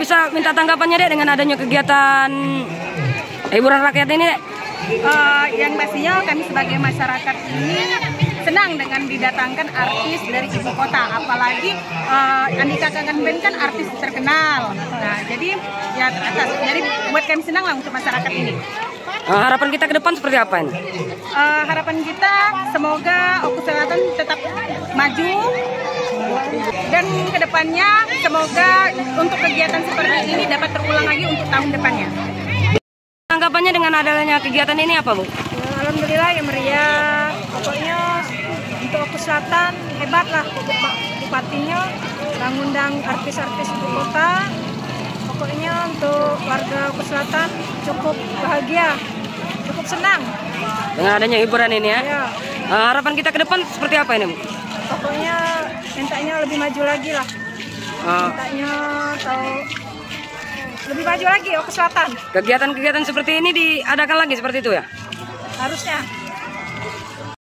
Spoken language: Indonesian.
Bisa minta tanggapannya deh dengan adanya kegiatan hiburan rakyat ini. Eh, yang pastinya kami sebagai masyarakat ini senang dengan didatangkan artis dari ibu kota apalagi eh, Andika Kangen Band kan artis terkenal nah jadi ya atas jadi buat kami senang lah untuk masyarakat ini Eh, harapan kita ke depan seperti apa ini? Eh, harapan kita semoga Oku Selatan tetap maju dan ke depannya semoga untuk kegiatan seperti ini dapat terulang lagi untuk tahun depannya. Tanggapannya dengan adanya kegiatan ini apa Bu? Alhamdulillah ya meriah. Pokoknya untuk Oku Selatan hebat lah bupatinya mengundang artis-artis ibu kota. Pokoknya untuk warga Selatan cukup bahagia, cukup senang. Dengan adanya hiburan ini ya. Ya, Eh, harapan kita ke depan seperti apa ini Bu? pokoknya mintanya lebih maju lagi lah. Eh, Mintanya atau lebih maju lagi Oku Selatan kegiatan-kegiatan seperti ini diadakan lagi seperti itu ya? harusnya.